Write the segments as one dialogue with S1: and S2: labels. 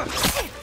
S1: Ugh!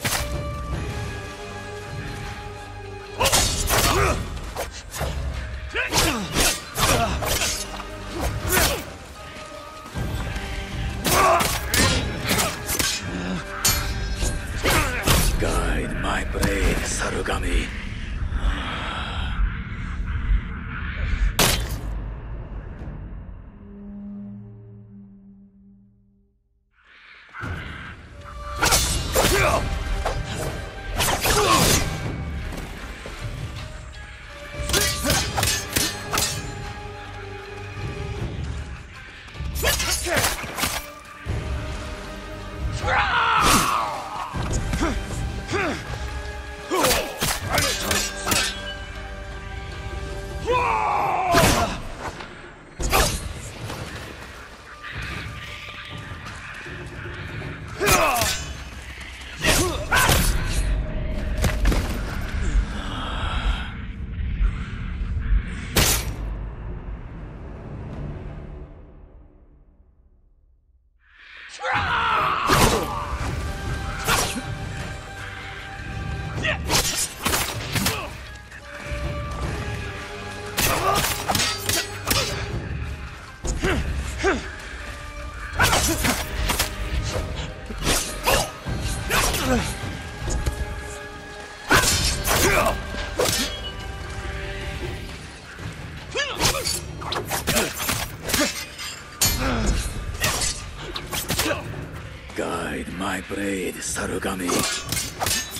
S1: Guide my blade, Sarugami.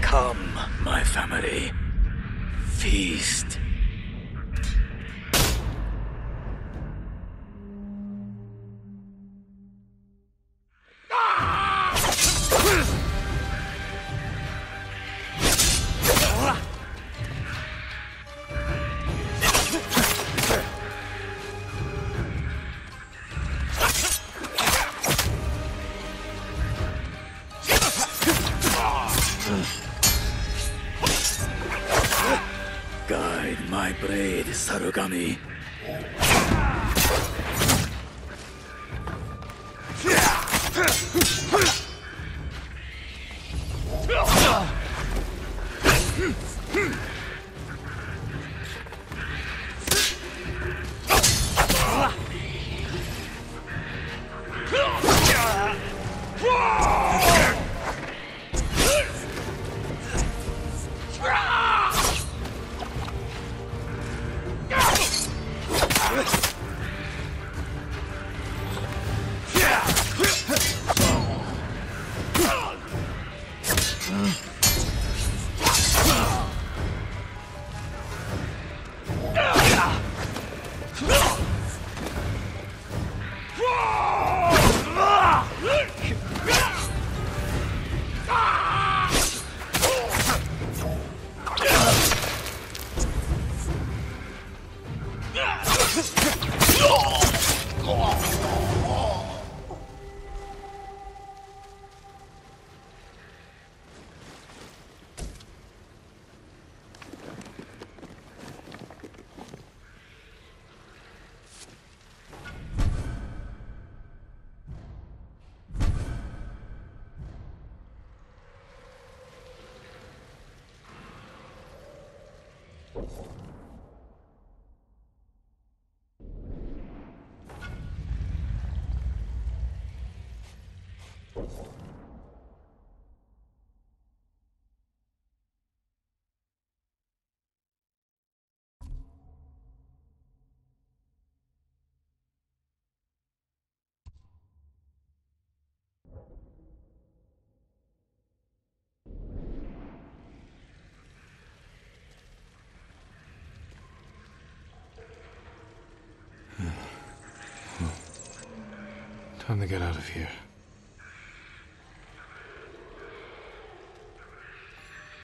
S1: Come, my family. Feast. My blade, Sarugami. Mm.
S2: you Time to get out of here.